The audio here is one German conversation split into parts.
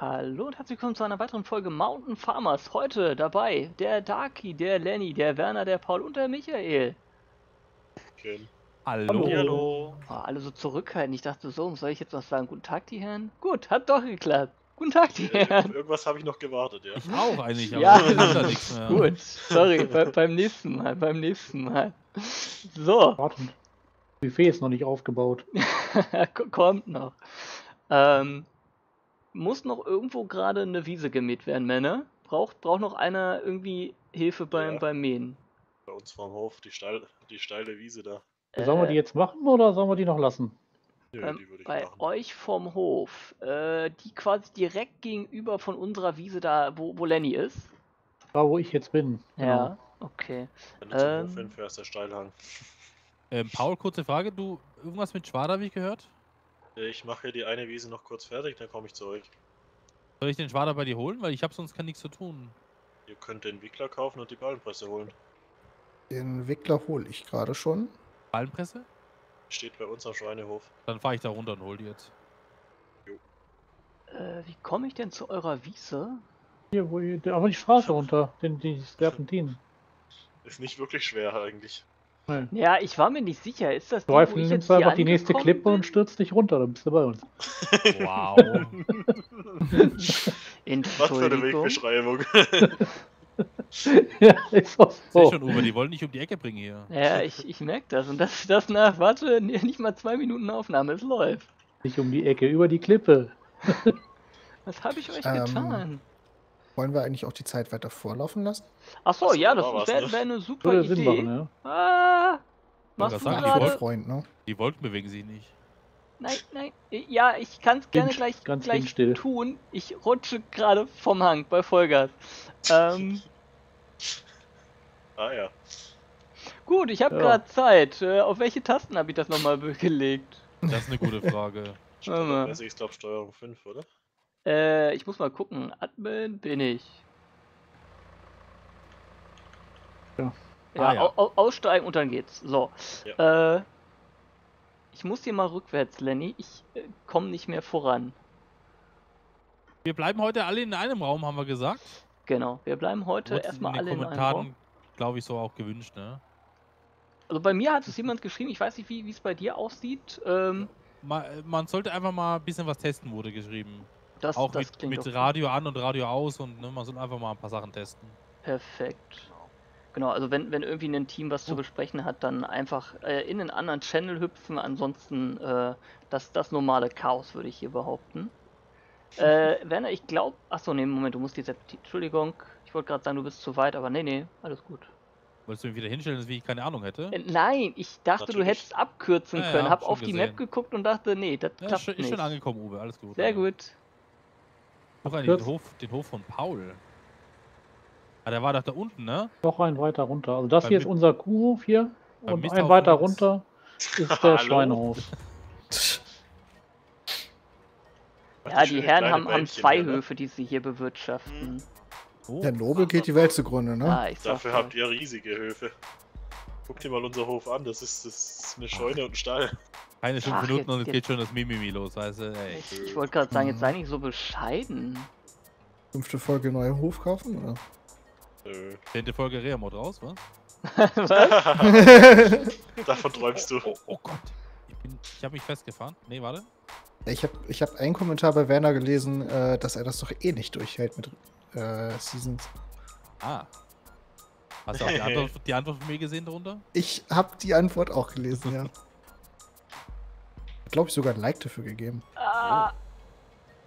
Hallo und herzlich willkommen zu einer weiteren Folge Mountain Farmers. Heute dabei der Darky, der Lenny, der Werner, der Paul und der Michael. Schön. Hallo. Hallo. Oh, alle so zurückhaltend. Ich dachte so, soll ich jetzt was sagen? Guten Tag, die Herren. Gut, hat doch geklappt. Guten Tag, die Äh, Herren. irgendwas habe ich noch gewartet, ja. Ich auch eigentlich, aber Ja. da nichts mehr. Gut, sorry, bei, beim nächsten Mal, beim nächsten Mal. So, Warten. Buffet ist noch nicht aufgebaut. Kommt noch. Ähm, muss noch irgendwo gerade eine Wiese gemäht werden, Männer? Braucht, braucht noch einer irgendwie Hilfe beim, Ja. beim Mähen? Bei uns vorm Hof, die, steil, die steile Wiese da. Sollen wir die jetzt machen oder sollen wir die noch lassen? Nö, Ähm, die würde ich bei machen. euch vom Hof, äh, die quasi direkt gegenüber von unserer Wiese da, wo, wo Lenny ist. Da, wo ich jetzt bin. Genau. Ja, okay. Wenn du zum ähm, Hof hinfährst, der Steilhang. Ähm, Paul, kurze Frage. Du, irgendwas mit Schwader, wie ich gehört? Ich mache hier die eine Wiese noch kurz fertig, dann komme ich zu euch. Soll ich den Schwader bei dir holen? Weil ich habe sonst kann nichts zu tun. Ihr könnt den Wickler kaufen und die Ballenpresse holen. Den Wickler hole ich gerade schon. Ballenpresse? Steht bei uns am Schweinehof. Dann fahre ich da runter und hol die jetzt. Äh, wie komme ich denn zu eurer Wiese? Hier, wo ihr, aber die Straße runter, den, die Serpentinen. Ist nicht wirklich schwer eigentlich. Ja, ich war mir nicht sicher. Ist das die, ich nimmst jetzt du hier einfach die nächste Klippe und bin? stürzt dich runter, dann bist du bei uns. Wow. Was für eine Entschuldigung. Wegbeschreibung. ja, ist auch Seh so. schon, Uwe, die wollen nicht um die Ecke bringen hier. Ja, ich, ich merke das. Und das, das nach, warte, nicht mal zwei Minuten Aufnahme, es läuft. Nicht um die Ecke, über die Klippe. Was habe ich euch Ähm, getan? Wollen wir eigentlich auch die Zeit weiter vorlaufen lassen? Ja, da das war was, wäre wär eine super Würde Idee. Sinn machen, ja. Ah, machst was du gerade? Freund, ne? Die Wolken bewegen sich nicht. Nein, nein. Ja, ich kann es gerne gleich, ganz gleich windstill. tun. Ich rutsche gerade vom Hang bei Vollgas. Ähm, ah ja. gut, ich habe Ja. gerade Zeit. Äh, auf welche Tasten habe ich das nochmal gelegt? Das ist eine gute Frage. Also ich glaube Steuerung 5, oder? Äh, ich muss mal gucken. Admin bin ich. Ja. Ja, Ah, ja. Au au aussteigen und dann geht's. So. Äh, ich muss hier mal rückwärts, Lenny. Ich äh, komme nicht mehr voran. Wir bleiben heute alle in einem Raum, haben wir gesagt. Genau. Wir bleiben heute Wurde erstmal in alle in einem Raum. Kommentaren, glaube ich, so auch gewünscht, ne? Also bei mir hat es jemand geschrieben. Ich weiß nicht, wie wie es bei dir aussieht. Ähm, Ma- Man sollte einfach mal ein bisschen was testen, wurde geschrieben. Das, Auch das mit, klingt mit Radio an und Radio aus und ne, man soll einfach mal ein paar Sachen testen. perfekt. Genau, also wenn, wenn irgendwie ein Team was zu Oh. besprechen hat, dann einfach äh, in einen anderen Channel hüpfen. Ansonsten äh, das, das normale Chaos, würde ich hier behaupten. Äh, Werner, ich glaube. Achso, nee, Moment, du musst jetzt. Entschuldigung, ich wollte gerade sagen, du bist zu weit, aber nee, nee, alles gut. Wolltest du mich wieder hinstellen, als wie ich keine Ahnung hätte? Äh, nein, ich dachte, du Natürlich. hättest abkürzen Ja, ja, können. Hab schon auf die Map gesehen. geguckt und dachte, nee, das Ja, ist klappt schon, ist nicht. schon angekommen, Uwe, alles gut. Sehr Also, gut. An den. Hof, den Hof von Paul. Ah, der war doch da unten, ne? Noch ein weiter runter. Also das Beim hier ist unser Kuhhof hier. Und Misthaufen ein weiter runter ist der? Schweinehof. Ja, die Herren haben, haben zwei ne? Höfe, die sie hier bewirtschaften. Oh, Der Nobel geht die Welt zugrunde, ne? Ah, ich Dafür habt ihr riesige Höfe. Guck dir mal unser Hof an, das ist, das ist eine Scheune und ein Stall. Keine fünf Ach, Minuten jetzt- und es jetzt- geht schon das Mimimi los, weißt du? Ey. Ich, wollte gerade sagen, jetzt Mhm. sei nicht so bescheiden. Fünfte Folge neue Hof kaufen, oder? Nö. Zehnte Folge Reamod raus, was? Was? Davon träumst du. Oh, oh Gott. Ich, bin- ich habe mich festgefahren. Nee, warte. Ich habe ich hab einen Kommentar bei Werner gelesen, äh, dass er das doch eh nicht durchhält mit äh, Seasons. Ah. Hast du auch die Antwort, die Antwort von mir gesehen darunter? Ich habe die Antwort auch gelesen, ja. Glaube ich sogar ein Like dafür gegeben. ah.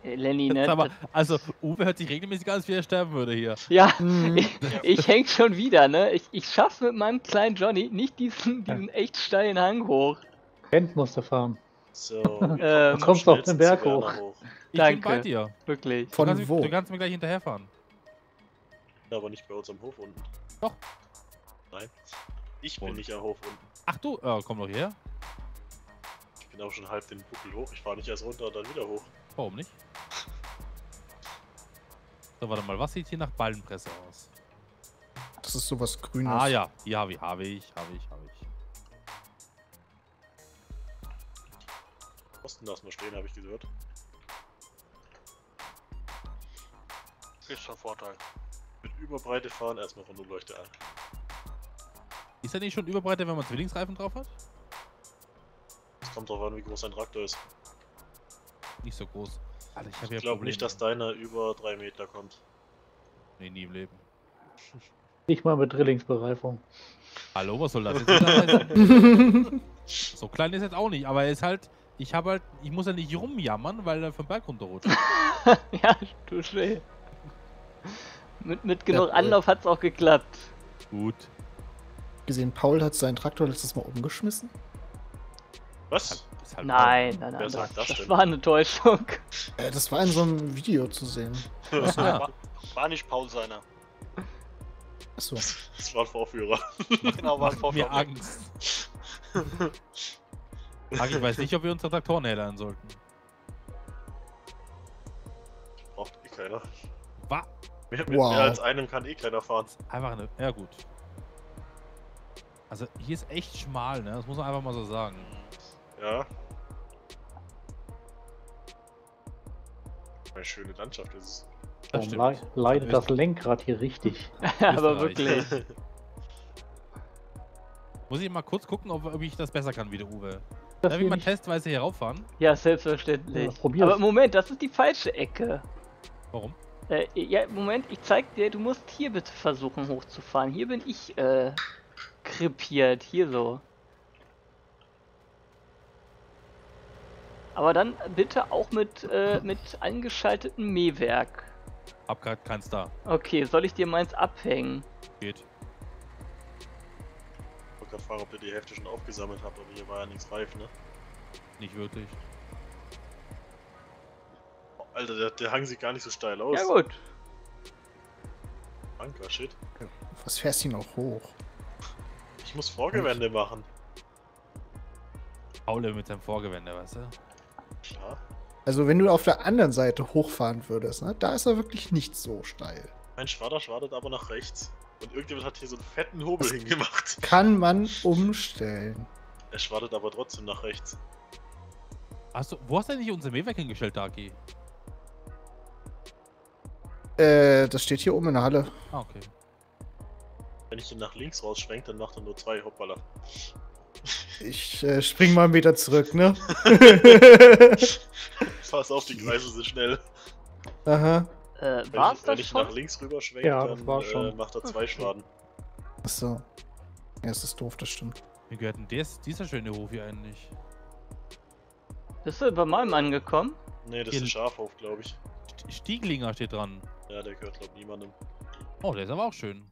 Lenny, ne? Aber, also, Uwe hört sich regelmäßig an, als wie er sterben würde hier. Ja, Mhm. ich, ich häng schon wieder, ne? Ich, ich schaff's mit meinem kleinen Johnny nicht diesen, diesen echt steilen Hang hoch. Kent musste fahren. So, Ähm, kommst auf den Berg hoch. Ich Danke. bin bei dir. Wirklich. Du Von kannst, wo? Du kannst mir gleich hinterherfahren. Aber nicht bei uns am Hof unten. Doch. Nein. Ich bin Und? nicht am Hof unten. Ach du, äh, komm doch her. Ich bin auch schon halb den Buckel hoch. Ich fahre nicht erst runter und dann wieder hoch. Warum nicht? So, warte mal, was sieht hier nach Ballenpresse aus? Das ist sowas Grünes. Ah ja, hier habe ich, habe ich, habe ich, habe ich. Posten lassen wir stehen, habe ich gehört. Ist von Vorteil. Mit Überbreite fahren erstmal von der Leuchte an. Ist er nicht schon überbreitet, wenn man Zwillingsreifen drauf hat? Es kommt drauf an, wie groß ein Traktor ist. Nicht so groß. Alter, ich habe Ich ja glaube nicht, dass deiner über drei Meter kommt. Nee, nie im Leben. Nicht mal mit Drillingsbereifung. Hallo, was soll das jetzt? So klein ist jetzt auch nicht, aber er ist halt. Ich habe halt. Ich muss ja nicht rumjammern, weil er vom Berg runterrutscht. ja, du schön. Mit, mit genug Ja, Anlauf hat's auch geklappt. Gut. Gesehen, Paul hat seinen Traktor letztes Mal umgeschmissen. Was? Ist halt Nein, nein, nein, Wer das, sagt das das war eine Täuschung. Äh, das war in so einem Video zu sehen. Ja. War, war nicht Paul seiner. Achso. Das war ein Vorführer. Genau, war ein Macht mir. Angst. Ach, ich weiß nicht, ob wir unsere Traktoren herleihen sollten. Braucht eh keiner. War Mehr, mit Wow. mehr als einem kann eh keiner fahren. einfach eine. Ja, gut. Also, hier ist echt schmal, ne? Das muss man einfach mal so sagen. Ja. Eine schöne Landschaft ist es. Das stimmt. le leidet das Lenkrad hier richtig? Aber wirklich. Muss ich mal kurz gucken, ob, ob ich das besser kann wie der Uwe. Das Darf ich mal nicht- testweise hier rauffahren? Ja, selbstverständlich. Ja. Aber Moment, das ist die falsche Ecke. Warum? Äh, ja, Moment, ich zeig dir, du musst hier bitte versuchen hochzufahren. Hier bin ich äh, krepiert, hier so. Aber dann bitte auch mit, äh, mit angeschaltetem Mähwerk. Hab grad keins da. Okay, soll ich dir meins abhängen? Geht. Ich wollte gerade fragen, ob ihr die Hälfte schon aufgesammelt habt, aber hier war ja nichts reif, ne? Nicht wirklich. Alter, der, der Hang sieht gar nicht so steil aus. Ja gut. Anker, shit. Was fährst du noch hoch? Ich muss Vorgewände machen. Paul mit seinem Vorgewende, weißt du? Klar. Also, wenn du auf der anderen Seite hochfahren würdest, ne, da ist er wirklich nicht so steil. Mein Schwader schwadert aber nach rechts. Und irgendjemand hat hier so einen fetten Hobel hingemacht. Kann man umstellen. Er schwadert aber trotzdem nach rechts. Hast du, wo hast du eigentlich unser Mähwerk hingestellt, Daki? Äh, das steht hier oben in der Halle. Ah, okay. Wenn ich den nach links rausschwenke, dann macht er nur zwei Hoppala. Ich äh, spring mal wieder zurück, ne? Pass auf, die Kreise sind schnell. Aha. Äh, Wenn war's ich, wenn das ich nach schon? links rüber schwenke, Ja, das dann war's äh, schon. macht er zwei Okay. Schwaden. Achso. Ja, es ist doof, das stimmt. Wie gehört denn des, dieser schöne Hof hier eigentlich? Bist du bei meinem angekommen? Nee, das Hier- ist ein Schafhof, glaube ich. St- Stieglinger steht dran. Ja, der gehört, glaube niemandem. Oh, der ist aber auch schön.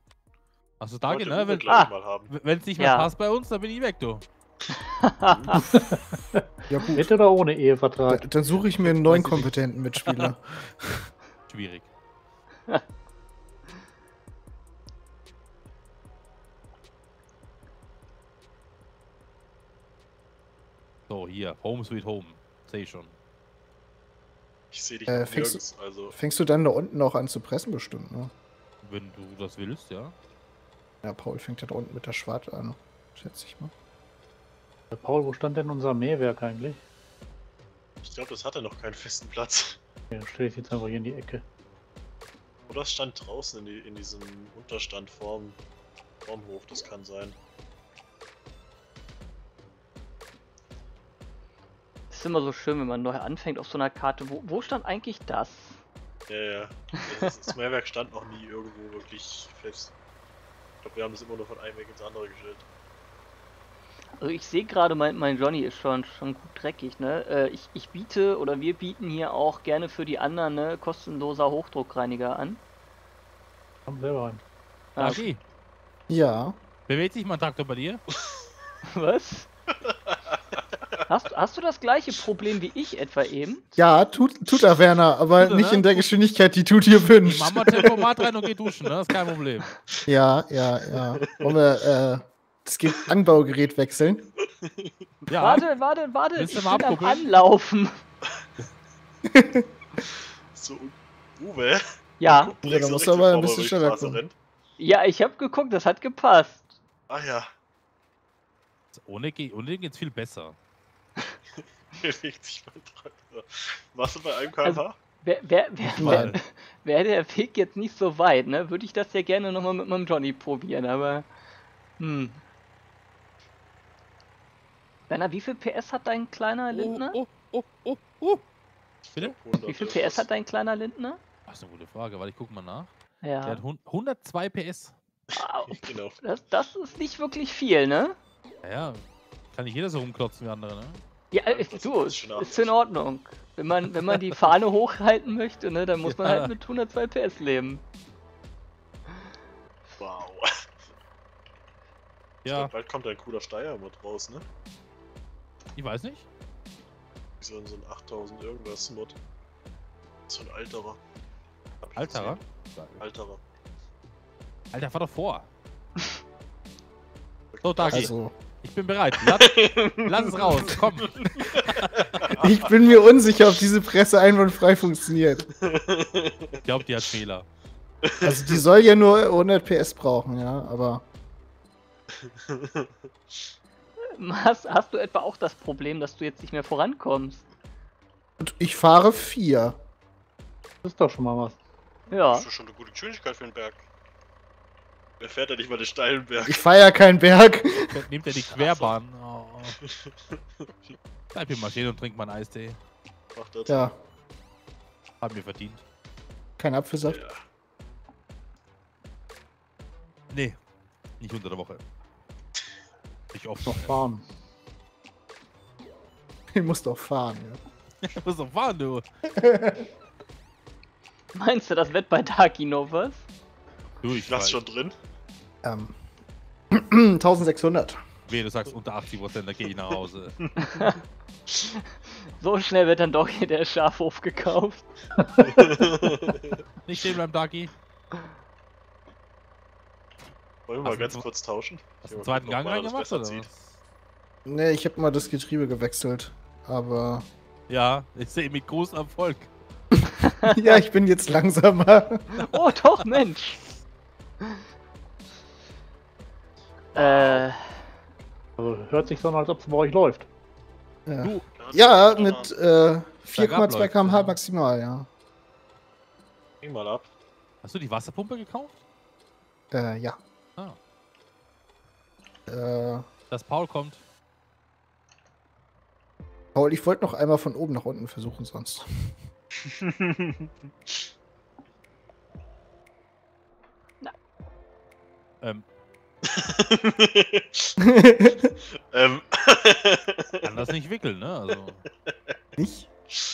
Also Wollte Daki, ne? Wenn ich, Ah. es nicht mehr Ja. passt bei uns, dann bin ich weg, du. Ja, gut. Mit oder ohne Da, Ehevertrag? dann suche ich mir einen neuen kompetenten Mitspieler. Schwierig. so, hier. Home Sweet Home. Sehe ich schon. Ich sehe dich Äh, fängst du- nirgends, also Fängst du dann da unten auch an zu pressen, bestimmt, ne? Wenn du das willst, ja. Ja, Paul fängt ja da unten mit der Schwarte an. Schätze ich mal. Paul, wo stand denn unser Mähwerk eigentlich? ich glaube, das hatte noch keinen festen Platz. Ja, dann stelle ich jetzt einfach hier in die Ecke. Oder es stand draußen in, die, in diesem Unterstand vorm, vorm Hof, das kann sein. Ist immer so schön, wenn man neu anfängt auf so einer Karte. Wo, wo stand eigentlich das? Ja, ja. Das, das Mehrwerk stand noch nie irgendwo wirklich fest. Ich glaube, wir haben das immer nur von einem Weg ins andere gestellt. Also ich sehe gerade, mein, mein Johnny ist schon, schon gut dreckig, ne? Äh, ich, ich biete oder wir bieten hier auch gerne für die anderen ne, kostenloser Hochdruckreiniger an. Komm selber rein. Ah, Daki, Ja. bewegt sich mein Traktor bei dir? was? Hast, hast du das gleiche Problem wie ich etwa eben? Ja, tut, tut er, Werner, aber Tut er, nicht ne? in der Geschwindigkeit, die du dir Ich wünschst. mach mal Tempomat rein und geh duschen, ne? Das ist kein Problem. Ja, ja, ja. Wollen wir äh, das Ge- Anbaugerät wechseln? Ja, Warte, warte, warte, Willst du ich mal bin am abgucken? Anlaufen. So, Uwe, Ja, links da musst du aber ein bisschen schneller kommen. ja, ich habe geguckt, das hat gepasst. Ah ja, ohne, ohne den geht's viel besser. bewegt sich mein Traktor. Machst du bei einem kmh? Wäre wär, wär, wär, wär der Weg jetzt nicht so weit, ne? Würde ich das ja gerne nochmal mit meinem Johnny probieren, aber. Hm. Werner, wie viel PS hat dein kleiner Lindner? Oh, oh, oh, oh. Bitte? 100 Wie viel. PS hat dein kleiner Lindner? Das ist eine gute Frage, warte, ich guck mal nach. Der Ja. hat hun- 102 PS. Au, Genau. Das, das ist nicht wirklich viel, ne? Ja, ja. Kann nicht jeder so rumklotzen wie andere, ne? Ja, äh, das du, ist ist, schon ist in Ordnung. Wenn man, wenn man die Fahne hochhalten möchte, ne, dann muss man Ja. halt mit 102 PS leben. Wow. Ja, Bald kommt ein cooler Steier-Mod raus, ne? ich weiß nicht. So ein, so ein 8000 irgendwas Mod. So ein alterer. Alterer? Alterer. Alter, fahr doch vor. So, Dagi, Also, ich bin bereit. Lass, lass es raus, komm. ich bin mir unsicher, ob diese Presse einwandfrei funktioniert. Ich glaube, die hat Fehler. Also, die soll ja nur 100 PS brauchen, ja, aber. Hast, hast du etwa auch das Problem, dass du jetzt nicht mehr vorankommst? Und ich fahre 4. Das ist doch schon mal was. Ja. Das ist schon eine gute Geschwindigkeit für den Berg. Wer fährt ja nicht mal den steilen Berg? Ich fahre ja keinen Berg. Nehmt er die Querbahn. Oh. Bleib hier mal stehen und trink mal einen Eistee. Macht das? Ja, Haben wir verdient. kein Apfelsaft. Ja. Nee, nicht unter der Woche. Nicht oft. Noch fahren. Ich muss doch fahren, ja. Du musst doch fahren, du. Meinst du, das wird bei Darky noch was? Du, ich Ich lass schon drin. Ähm. 1600. Weh, du sagst unter 80%, da gehe ich nach Hause. So schnell wird dann doch hier der Schafhof gekauft. Nicht stehen bleiben, Dagi. Wollen wir mal ganz kurz tauschen? Hast du will zweiten Gang reingemacht oder besser was? Ne, ich habe mal das Getriebe gewechselt. Aber. Ja, ich sehe mit großem Erfolg. ja, ich bin jetzt langsamer. Oh, doch, Mensch. Äh, Also hört sich so an, als ob es bei euch läuft. Ja, Du, ja mit äh, 4,2 Bergab km/h maximal, ja. Ging mal ab. hast du die Wasserpumpe gekauft? Äh, ja. Ah. Äh, Dass Paul kommt. Paul, ich wollte noch einmal von oben nach unten versuchen, sonst. Ähm, ähm. kann das nicht wickeln, ne? Also, Nicht?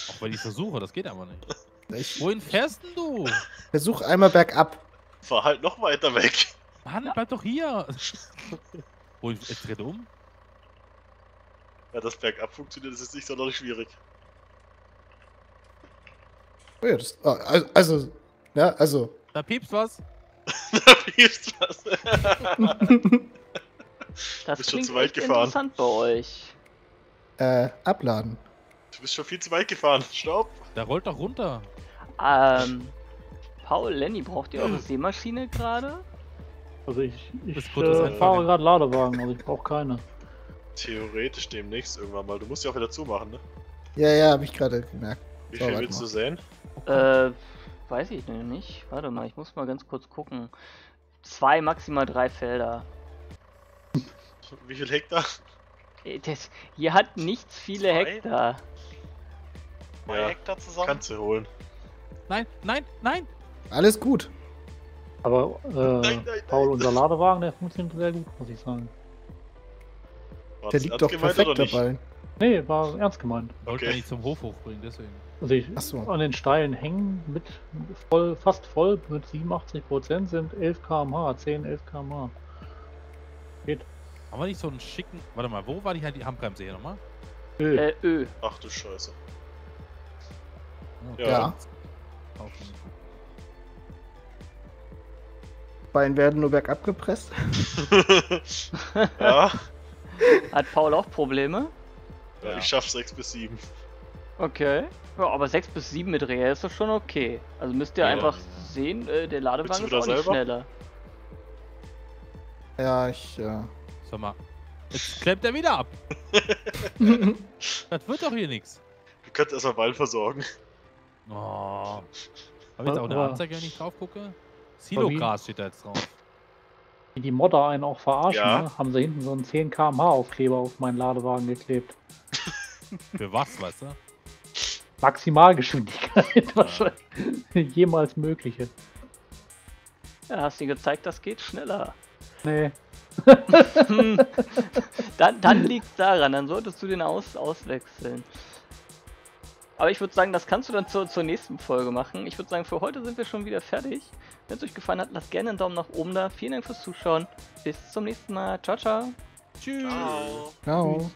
auch wenn ich versuche, das geht aber nicht. Ich Wohin fährst denn du? versuche einmal bergab. Fahr halt noch weiter weg. Mann, bleib doch hier. Wohin, ich drehe um? Ja, das bergab funktioniert, das ist nicht sonderlich schwierig. Oh ja, das, also, also, ja, also. Da piepst was. Da piepst was. das Bist schon zu weit gefahren. interessant bei euch. Äh, abladen. Du bist schon viel zu weit gefahren. Stopp. Da rollt doch runter. Ähm, Paul, Lenny, braucht ihr eure Seemaschine gerade? Also ich, ich Ist gut, äh, fahre gerade Ladewagen, also ich brauche keine. Theoretisch demnächst irgendwann mal. Du musst ja auch wieder zumachen, ne? Ja, ja, habe ich gerade gemerkt. Wie So, viel willst mal. du sehen? Äh, weiß ich nicht. Warte mal, ich muss mal ganz kurz gucken. Zwei, maximal drei Felder. Wie viel Hektar? Äh, Das, hier hat nichts viele Zwei? Hektar. Zwei Ja, Hektar zusammen. Kannst du holen. Nein, nein, nein. Alles gut. Aber äh, Nein, nein, nein. Paul, unser Ladewagen, der funktioniert sehr gut, muss ich sagen. War Der liegt doch perfekt? Ball. Nee, war ernst gemeint. Wollte Okay. ja nicht zum Hof hochbringen, deswegen. Also ich, Ach so. an den Steilen hängen mit voll, fast voll mit 87 Prozent sind 11 km/h, 10, 11 km/h. Geht. Haben wir nicht so einen schicken. Warte mal, wo war die, die Handbremse hier nochmal? Öl. Äh, Ö. Ach du Scheiße. Oh, Ja. Beine werden nur bergab gepresst. ja, Hat Paul auch Probleme? Ja, Ja. ich schaff 6 bis 7. Okay. Ja, aber 6 bis 7 mit Rehe ist doch schon okay. Also müsst ihr Ja. einfach sehen, äh, der Ladewagen ist auch nicht selber? schneller. Ja, ich, äh. Sag mal. Jetzt klemmt er wieder ab. Das wird doch hier nichts. Du kannst erstmal Ball versorgen. Oh. Habe ich jetzt auch eine Anzeige, wenn ich drauf gucke? Silogras steht da jetzt drauf. Wie die Modder einen auch verarschen, Ja. ne? haben sie hinten so einen 10 km/h Aufkleber auf meinen Ladewagen geklebt. Für was, weißt du? Maximalgeschwindigkeit wahrscheinlich. Jemals mögliche. Ja, hast dir gezeigt, das geht schneller. Nee. Hm. dann dann liegt es daran, dann solltest du den aus, auswechseln. Aber ich würde sagen, das kannst du dann zur, zur nächsten Folge machen. Ich würde sagen, für heute sind wir schon wieder fertig. Wenn es euch gefallen hat, lasst gerne einen Daumen nach oben da. Vielen Dank fürs Zuschauen. Bis zum nächsten Mal. Ciao, ciao. Tschüss. Ciao. Ciao.